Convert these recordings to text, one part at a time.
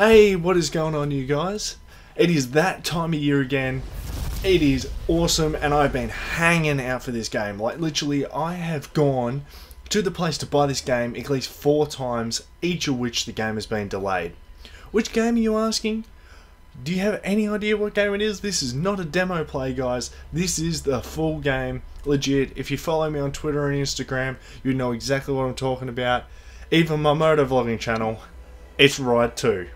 Hey, what is going on, you guys? It is that time of year again. It is awesome, and I've been hanging out for this game. Like, literally, I have gone to the place to buy this game at least four times, each of which the game has been delayed. Which game are you asking? Do you have any idea what game it is? This is not a demo play, guys. This is the full game. Legit. If you follow me on Twitter and Instagram, you know exactly what I'm talking about. Even my motor vlogging channel, it's Ride 2.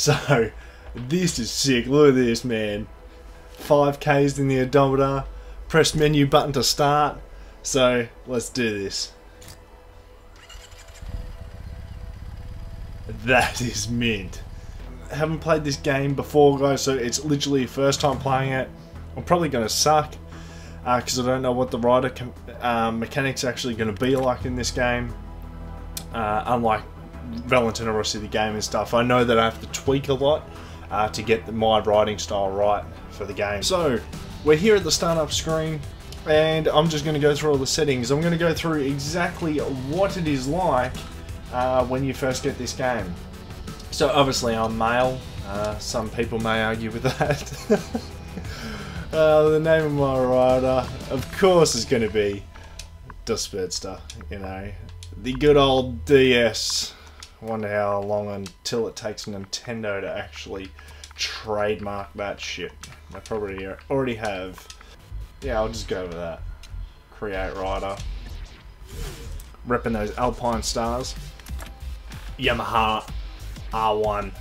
So, this is sick. Look at this, man. 5Ks in the odometer. Press menu button to start. So, let's do this. That is mint. haven't played this game before, guys, so it's literally first time playing it. I'm probably going to suck because uh, I don't know what the rider um, mechanics actually going to be like in this game. Uh, unlike Valentino Rossi the game and stuff. I know that I have to tweak a lot uh, to get the, my writing style right for the game. So, we're here at the startup screen and I'm just going to go through all the settings. I'm going to go through exactly what it is like uh, when you first get this game. So obviously I'm male. Uh, some people may argue with that. uh, the name of my rider, of course, is going to be Dustbirster, you know. The good old DS wonder how long until it takes Nintendo to actually trademark that shit. I probably already have. Yeah, I'll just go with that. Create rider. Repping those Alpinestars. Yamaha R1.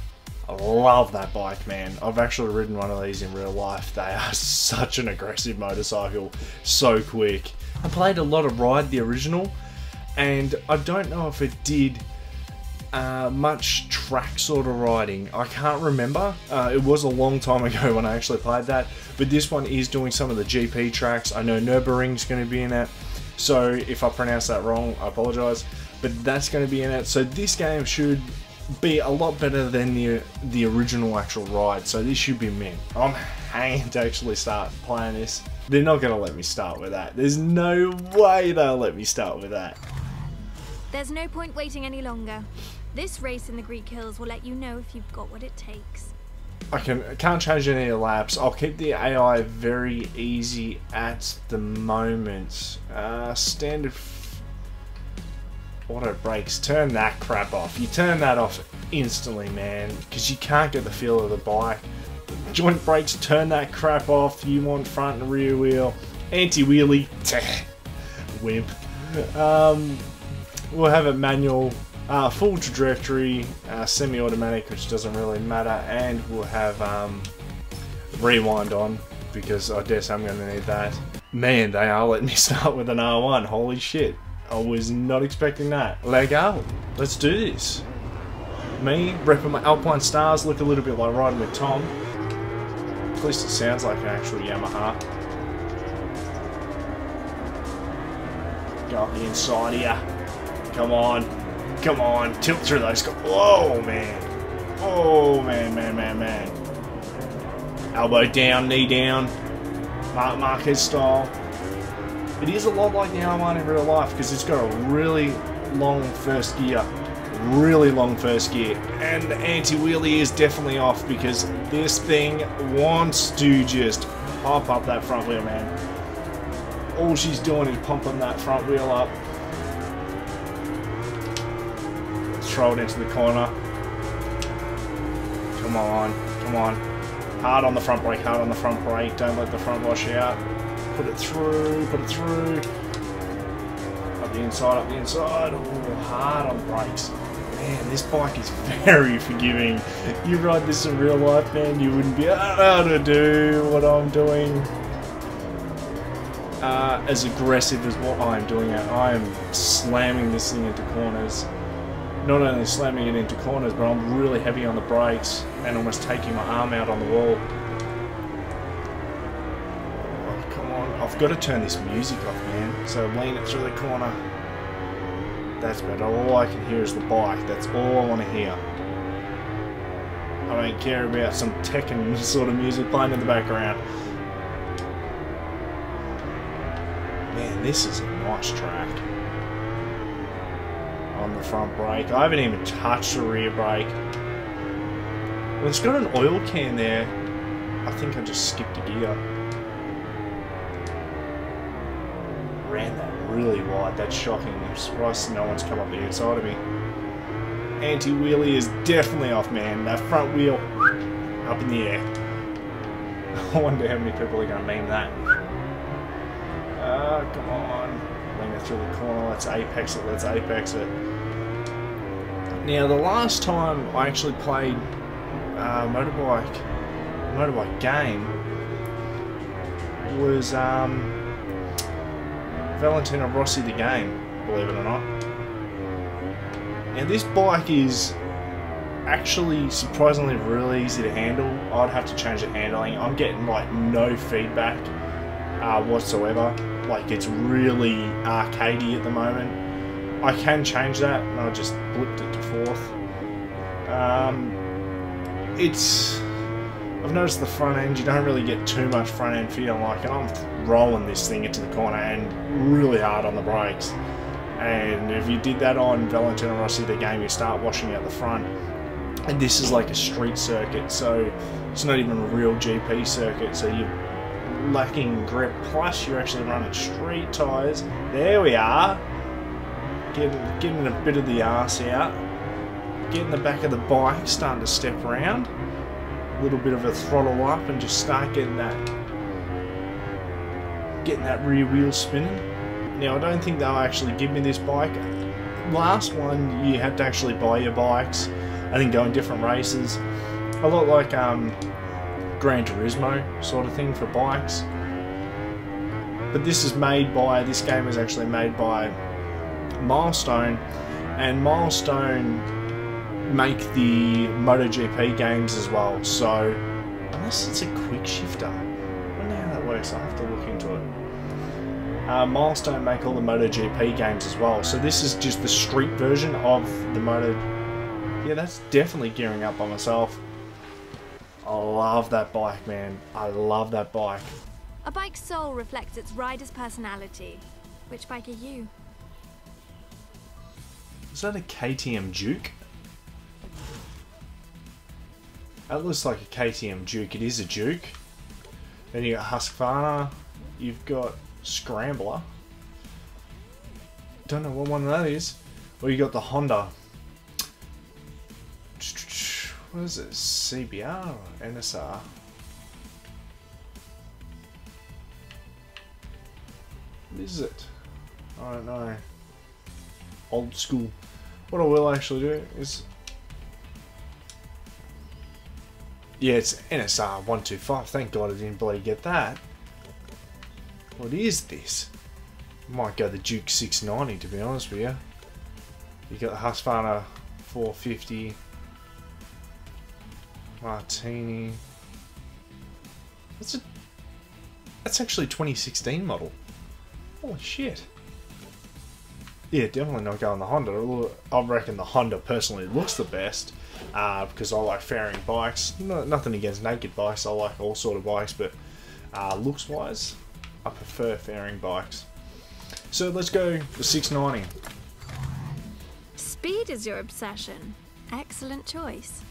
I love that bike, man. I've actually ridden one of these in real life. They are such an aggressive motorcycle. So quick. I played a lot of Ride, the original, and I don't know if it did uh, much track sort of riding. I can't remember. Uh, it was a long time ago when I actually played that, but this one is doing some of the GP tracks. I know Nürburgring's going to be in it, so if I pronounce that wrong, I apologise. But that's going to be in it. So this game should be a lot better than the the original actual ride. So this should be mint. I'm hanging to actually start playing this. They're not going to let me start with that. There's no way they'll let me start with that. There's no point waiting any longer. This race in the Greek Hills will let you know if you've got what it takes. I can can't change any laps. I'll keep the AI very easy at the moment. Uh, standard auto brakes. Turn that crap off. You turn that off instantly, man, because you can't get the feel of the bike. Joint brakes. Turn that crap off. You want front and rear wheel. Anti wheelie. Wimp. Um, we'll have it manual uh, full trajectory, uh, semi-automatic, which doesn't really matter, and we'll have um, rewind on, because I guess I'm going to need that. Man, they are letting me start with an R1, holy shit. I was not expecting that. Lego, let's do this. Me, repping my Alpinestars, look a little bit like riding with Tom. At least it sounds like an actual Yamaha. Go up the inside here. Come on. Come on, tilt through those. Whoa, man. Oh, man, man, man, man. Elbow down, knee down. Marc Marquez style. It is a lot like the R1 in real life because it's got a really long first gear. Really long first gear. And the anti-wheelie is definitely off because this thing wants to just pump up that front wheel, man. All she's doing is pumping that front wheel up. Throw it into the corner. Come on, come on. Hard on the front brake, hard on the front brake. Don't let the front wash out. Put it through, put it through. Up the inside, up the inside. Ooh, hard on the brakes. Man, this bike is very forgiving. You ride this in real life, man, you wouldn't be able to do what I'm doing. Uh, as aggressive as what I'm doing. I am slamming this thing into corners not only slamming it into corners, but I'm really heavy on the brakes and almost taking my arm out on the wall. Oh, come on. I've got to turn this music off, man. So lean it through the corner. That's better. All I can hear is the bike. That's all I want to hear. I don't care about some Tekken sort of music playing in the background. Man, this is a nice track on the front brake. I haven't even touched the rear brake. Well, it's got an oil can there. I think I just skipped a gear. Ran that really wide. That's shocking. I'm surprised no one's come up the inside of me. Anti-wheelie is definitely off, man. That front wheel up in the air. I wonder how many people are going to meme that. Ah, uh, come on. Wing through the corner. Let's apex it. Let's apex it. Now, the last time I actually played uh, motorbike motorbike game was um, Valentino Rossi the game, believe it or not. Now this bike is actually surprisingly really easy to handle. I'd have to change the handling. I'm getting like no feedback uh, whatsoever. Like it's really arcadey at the moment. I can change that and I just blipped it to fourth. Um, it's I've noticed the front end, you don't really get too much front end feel like. I'm rolling this thing into the corner and really hard on the brakes. And if you did that on Valentino Rossi, the game, you start washing out the front. And this is like a street circuit, so it's not even a real GP circuit, so you're lacking grip. Plus, you're actually running street tyres. There we are. Getting, getting a bit of the arse out. Getting the back of the bike, starting to step around A little bit of a throttle up and just start getting that getting that rear wheel spinning. Now I don't think they'll actually give me this bike. Last one you had to actually buy your bikes and then go in different races. A lot like um, Gran Turismo sort of thing for bikes. But this is made by, this game is actually made by Milestone and Milestone make the MotoGP games as well. So unless it's a quick shifter, I don't know how that works. I have to look into it. Uh, Milestone make all the MotoGP games as well. So this is just the street version of the Moto. Yeah, that's definitely gearing up by myself. I love that bike, man. I love that bike. A bike's soul reflects its rider's personality. Which bike are you? Is that a KTM Duke? That looks like a KTM Duke. It is a Duke. Then you got Husqvarna. You've got Scrambler. Don't know what one that is. Well, you got the Honda. What is it? CBR or NSR? What is it? I don't know. Old school. What I will actually do is Yeah, it's NSR 125. Thank God I didn't bloody get that. What is this? Might go the Duke 690 to be honest with you. You got the Husqvarna 450. Martini. That's a That's actually 2016 model. Holy shit. Yeah, definitely not going the Honda. I reckon the Honda personally looks the best uh, because I like fairing bikes. No, nothing against naked bikes, I like all sort of bikes, but uh, looks wise, I prefer fairing bikes. So let's go for 690. Speed is your obsession. Excellent choice.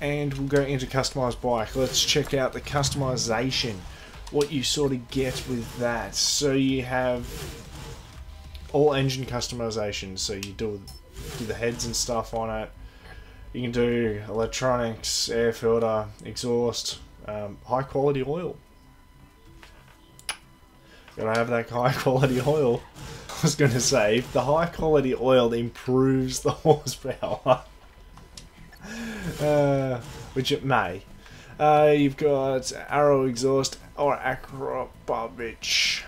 And we'll go into customized bike. Let's check out the customization. What you sort of get with that. So you have all engine customization. So you do, do the heads and stuff on it you can do electronics, air filter, exhaust, um, high quality oil. Gotta have that high quality oil. I was to say, the high quality oil improves the horsepower, uh, which it may, uh, you've got Arrow exhaust or Akrapovic.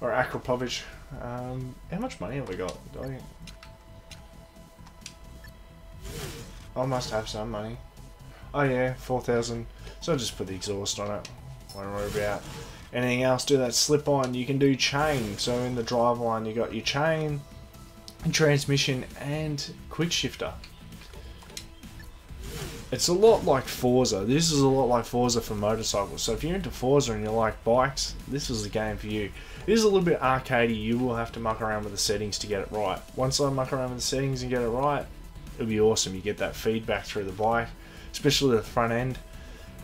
Or Akrapovic. Um, how much money have we got? I must have some money. Oh yeah, 4,000. So I'll just put the exhaust on it. Won't worry about anything else. Do that slip on. You can do chain. So in the drive line you got your chain, transmission and quick shifter. It's a lot like Forza. This is a lot like Forza for motorcycles. So if you're into Forza and you like bikes, this is the game for you. It is a little bit arcadey. You will have to muck around with the settings to get it right. Once I muck around with the settings and get it right, it'll be awesome. You get that feedback through the bike, especially the front end.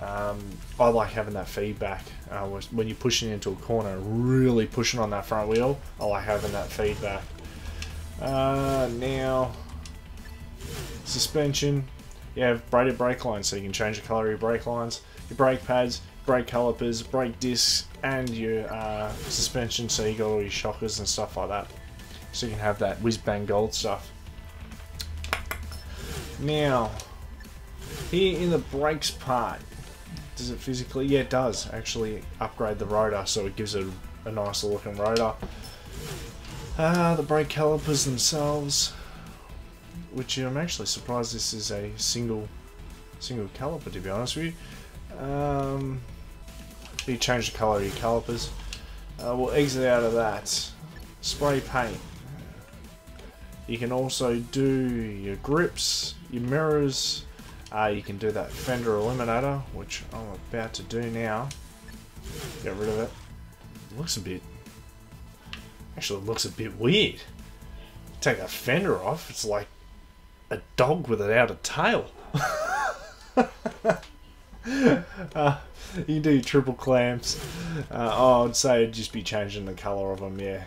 Um, I like having that feedback uh, when you're pushing into a corner, really pushing on that front wheel. I like having that feedback. Uh, now, suspension. You have braided brake lines, so you can change the colour of your brake lines, your brake pads, brake calipers, brake discs, and your uh, suspension. So you got all your shockers and stuff like that. So you can have that whiz bang gold stuff. Now, here in the brakes part, does it physically? Yeah, it does actually upgrade the rotor, so it gives it a nicer looking rotor. Ah, the brake calipers themselves, which I'm actually surprised this is a single single caliper to be honest with you. Um, you change the colour of your calipers. Uh, we'll exit out of that. Spray paint. You can also do your grips, your mirrors, uh, you can do that fender eliminator, which I'm about to do now. Get rid of it. it looks a bit... Actually, it looks a bit weird. Take that fender off, it's like a dog without a tail. uh, you do triple clamps. Uh, oh, I'd say just be changing the colour of them, yeah.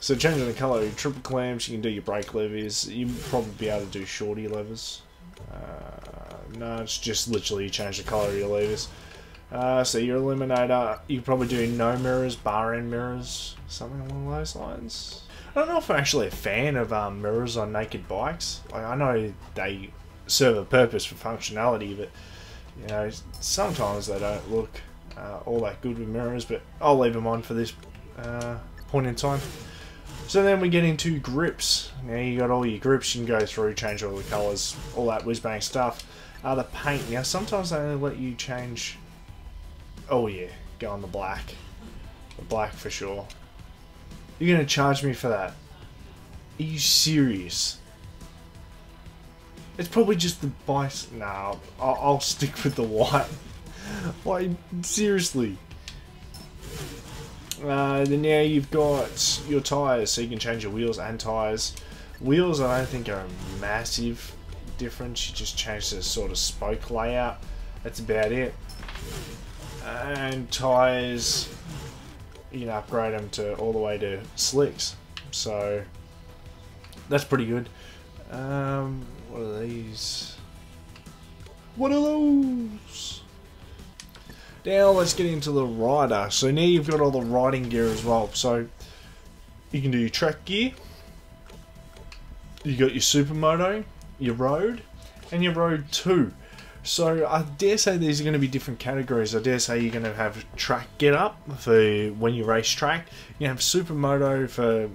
So changing the colour of your triple clamps, you can do your brake levers. You probably be able to do shorty levers. Uh, no, it's just literally change the colour of your levers. Uh, so your eliminator, you probably do no mirrors, bar end mirrors, something along those lines. I don't know if I'm actually a fan of um, mirrors on naked bikes. Like I know they serve a purpose for functionality, but you know sometimes they don't look uh, all that good with mirrors. But I'll leave them on for this uh, point in time. So then we get into grips. Now you got all your grips you can go through, change all the colours, all that whiz bang stuff. Uh, the paint. Now sometimes they only let you change. Oh yeah, go on the black. The black for sure. You're gonna charge me for that? Are you serious? It's probably just the bice. Nah, I'll, I'll stick with the white. Why, seriously. Uh, then now you've got your tyres, so you can change your wheels and tyres. Wheels I don't think are a massive difference, you just change the sort of spoke layout. That's about it. And tyres, you can upgrade them to all the way to slicks. So that's pretty good. Um, what are these? What are those? Now let's get into the rider. So now you've got all the riding gear as well. So you can do your track gear. You got your supermoto, your road, and your road 2. So I dare say these are going to be different categories. I dare say you're going to have track get up for when you race track. You have supermoto for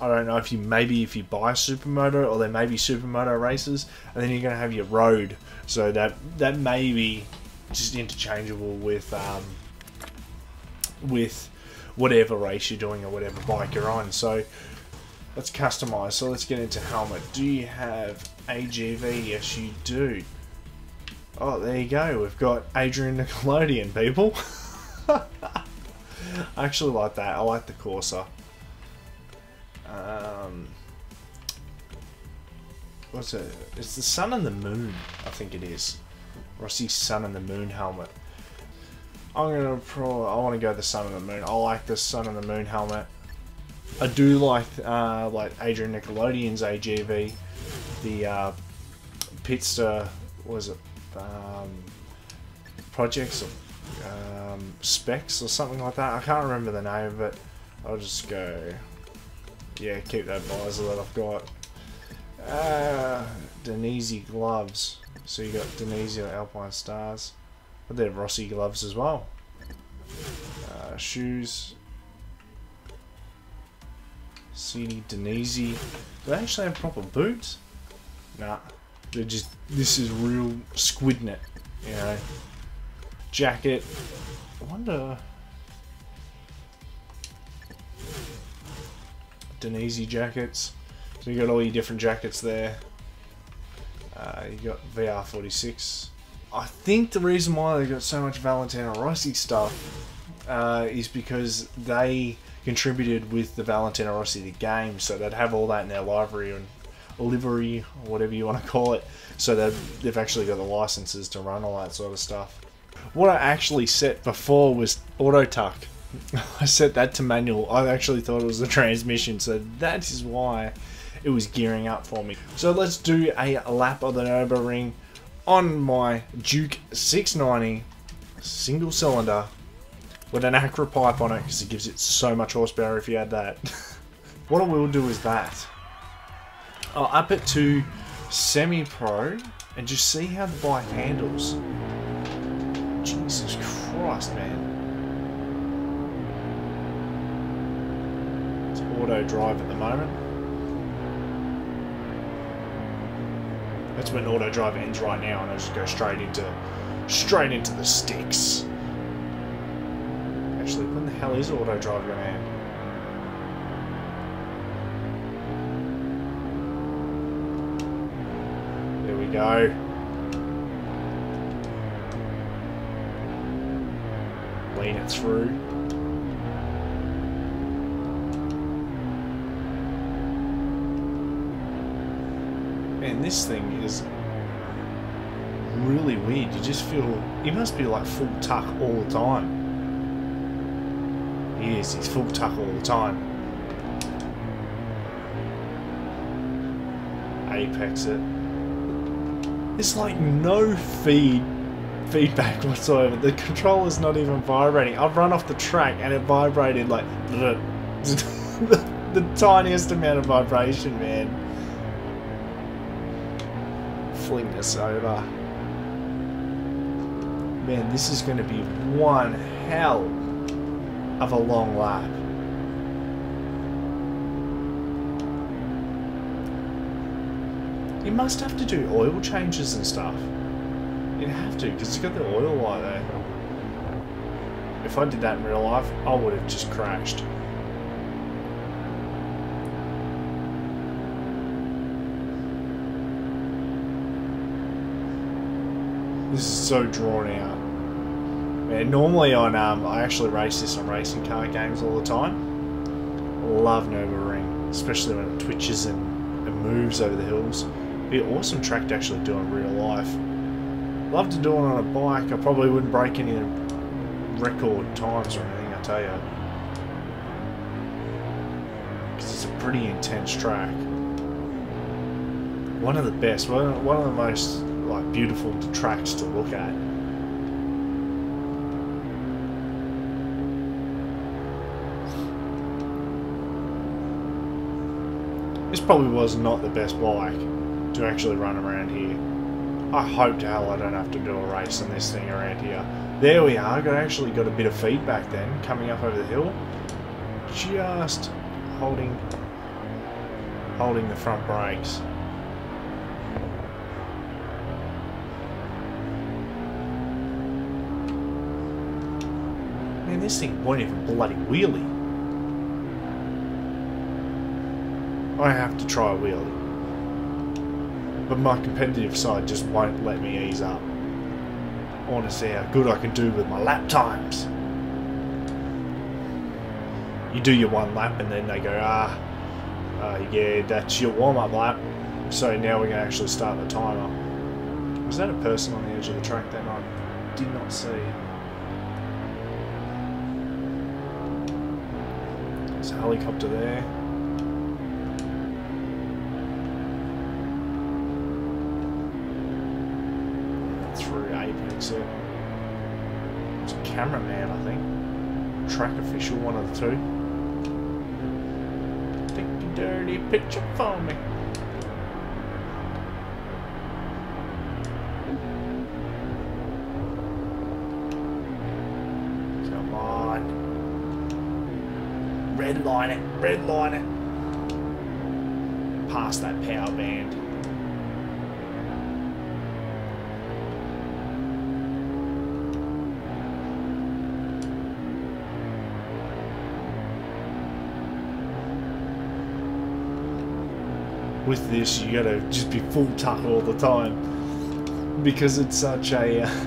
I don't know if you maybe if you buy supermoto or there may be supermoto races, and then you're going to have your road. So that that may be just interchangeable with um, with whatever race you're doing or whatever bike you're on. So let's customize. So let's get into helmet. Do you have AGV? Yes, you do. Oh, there you go. We've got Adrian Nickelodeon, people. I actually like that. I like the Corsa. Um, what's it? It's the Sun and the Moon, I think it is. Rossi Sun and the Moon helmet. I'm gonna pro. I want to go the Sun and the Moon. I like the Sun and the Moon helmet. I do like uh, like Adrian Nickelodeon's AGV, the uh, Pitster was it um, projects or um, specs or something like that. I can't remember the name it. I'll just go. Yeah, keep that visor that I've got. Uh, Dainese gloves. So you got Dainese Alpinestars. But they're Rossi gloves as well. Uh, shoes. CD Dainese. Do they actually have proper boots? Nah. They're just, this is real squid net, you know. Jacket. I wonder... Dainese jackets. So you got all your different jackets there. Uh, you got VR46. I think the reason why they got so much Valentino Rossi stuff uh, is because they contributed with the Valentino Rossi the game, so they'd have all that in their library. And livery whatever you want to call it. So they've, they've actually got the licenses to run all that sort of stuff. What I actually set before was auto tuck. I set that to manual. I actually thought it was the transmission, so that is why it was gearing up for me. So let's do a lap of the Nürburgring on my Duke 690 single cylinder with an Acra pipe on it because it gives it so much horsepower if you add that. what I will do is that. I'll up it to semi-pro and just see how the bike handles. Jesus Christ, man. It's auto drive at the moment. That's when auto drive ends right now and I just go straight into straight into the sticks. Actually, when the hell is auto drive to end? Go. Lean it through. Man, this thing is really weird. You just feel he must be like full tuck all the time. He is. He's full tuck all the time. Apex it. There's like no feed feedback whatsoever. The controller's not even vibrating. I've run off the track and it vibrated like the, the tiniest amount of vibration, man. Fling this over. Man, this is going to be one hell of a long lap. You must have to do oil changes and stuff. You'd have to, because it's got the oil light there. If I did that in real life, I would have just crashed. This is so drawn out. Man, normally on um, I actually race this on racing car games all the time. Love Nürburgring, especially when it twitches and, and moves over the hills. Be an awesome track to actually do in real life. Love to do it on a bike. I probably wouldn't break any record times or anything, I tell you. Because it's a pretty intense track. One of the best, one one of the most like beautiful tracks to look at. This probably was not the best bike to actually run around here. I hope to hell I don't have to do a race on this thing around here. There we are, got actually got a bit of feedback then, coming up over the hill. Just holding holding the front brakes. Man, this thing won't even bloody wheelie. I have to try a wheelie. But my competitive side just won't let me ease up. I want to see how good I can do with my lap times. You do your one lap and then they go, ah, uh, yeah, that's your warm-up lap. So now we're going to actually start the timer. Was that a person on the edge of the track then? I did not see. There's a helicopter there. Through Apex it. It's a cameraman, I think. Track official, one of the two. Take a dirty picture for me. Come on. Red line it, red line it. Past that power band. with this, you gotta just be full tuck all the time. Because it's such a... Uh,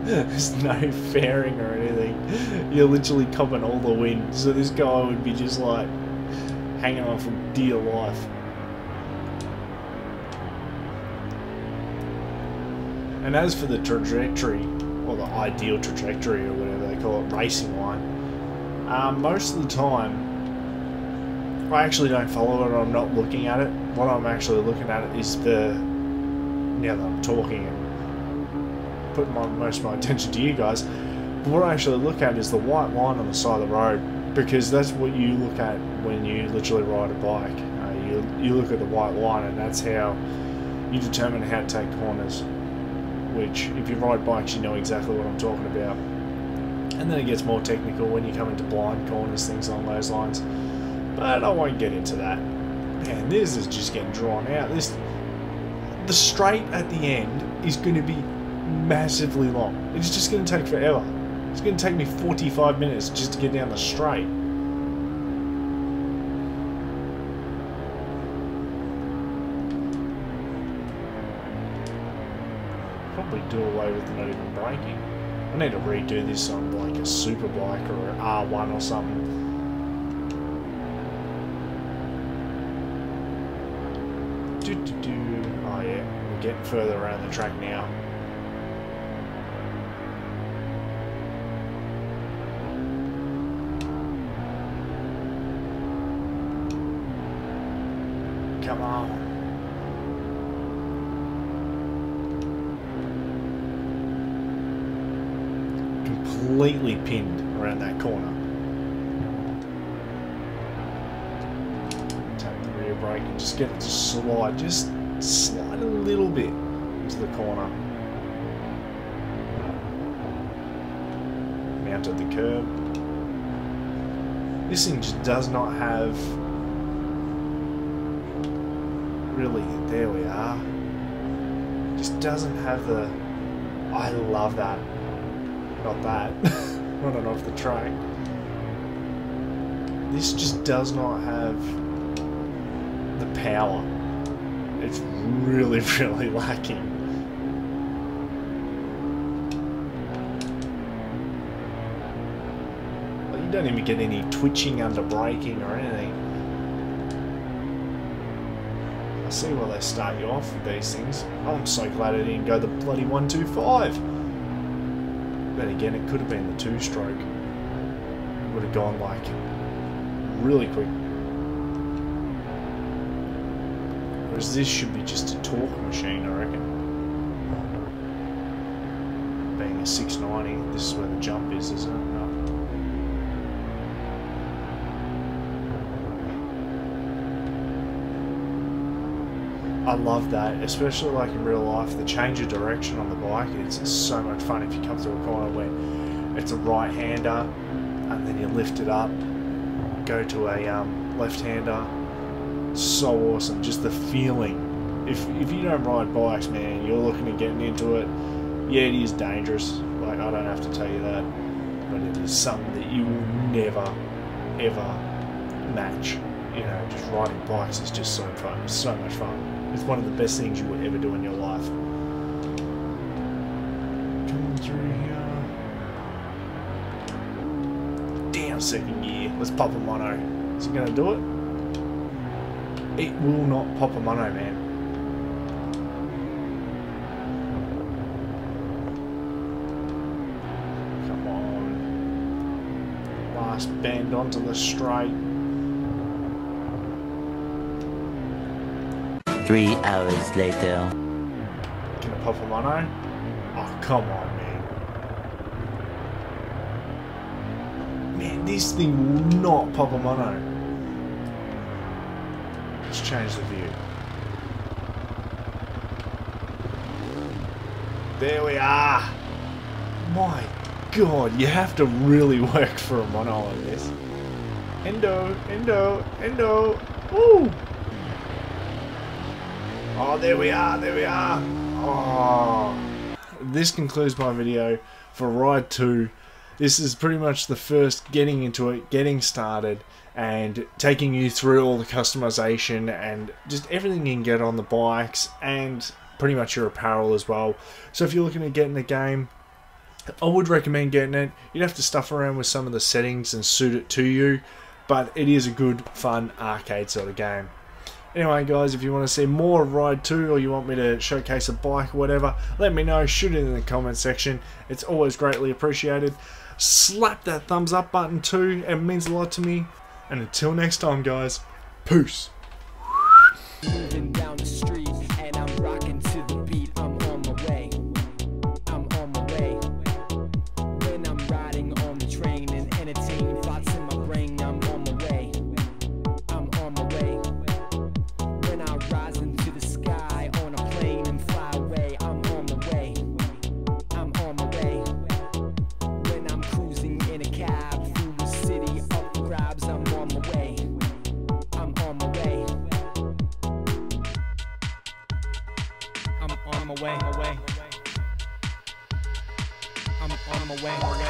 there's no fairing or anything. You're literally copping all the wind. So this guy would be just like hanging on for dear life. And as for the trajectory, or the ideal trajectory or whatever they call it, racing line, uh, most of the time I actually don't follow it. I'm not looking at it. What I'm actually looking at is the. Now that I'm talking and putting my, most of my attention to you guys, but what I actually look at is the white line on the side of the road because that's what you look at when you literally ride a bike. Uh, you you look at the white line and that's how you determine how to take corners. Which, if you ride bikes, you know exactly what I'm talking about. And then it gets more technical when you come into blind corners, things along those lines. But I won't get into that. Man, this is just getting drawn out. This, the straight at the end is going to be massively long. It's just going to take forever. It's going to take me 45 minutes just to get down the straight. Probably do away with not even braking. I need to redo this on like a super bike or an R1 or something. Do, do, do. Oh yeah, we're getting further around the track now. Come on. Completely pinned around that corner. Tap the rear brake and just get it to slide, just slide little bit into the corner. Mounted the curb. This thing just does not have really, there we are. Just doesn't have the. I love that. Not that. Running off the track. This just does not have the power. It's really, really lacking. Like, you don't even get any twitching under braking or anything. I see why they start you off with these things. Oh, I'm so glad I didn't go the bloody 125. Then again, it could have been the two-stroke. Would have gone like really quick. Whereas this should be just a torque machine, I reckon. Being a 690, this is where the jump is, isn't it? No. I love that, especially like in real life, the change of direction on the bike, it's so much fun if you come through a corner where it's a right-hander and then you lift it up, go to a um, left-hander. So awesome, just the feeling. If, if you don't ride bikes, man, you're looking at getting into it, yeah, it is dangerous. Like, I don't have to tell you that. But it is something that you will never, ever match. You know, just riding bikes is just so fun. It's so much fun. It's one of the best things you will ever do in your life. Coming through here. Damn, second gear. Let's pop a mono. Is it going to do it? It will not pop a mono, man. Come on. Last bend onto the straight. Three hours later. Can I pop a mono? Oh, come on, man. Man, this thing will not pop a mono. Let's change the view. There we are. My god, you have to really work for a mono like this. Endo, endo, endo. Woo! Oh, there we are, there we are. Oh. This concludes my video for Ride 2. This is pretty much the first getting into it, getting started, and taking you through all the customization and just everything you can get on the bikes and pretty much your apparel as well. So if you're looking at getting the game, I would recommend getting it. You'd have to stuff around with some of the settings and suit it to you, but it is a good, fun arcade sort of game. Anyway, guys, if you want to see more of Ride 2 or you want me to showcase a bike or whatever, let me know. Shoot it in the comment section. It's always greatly appreciated. Slap that thumbs up button too, it means a lot to me. And until next time, guys, peace. wing. We're going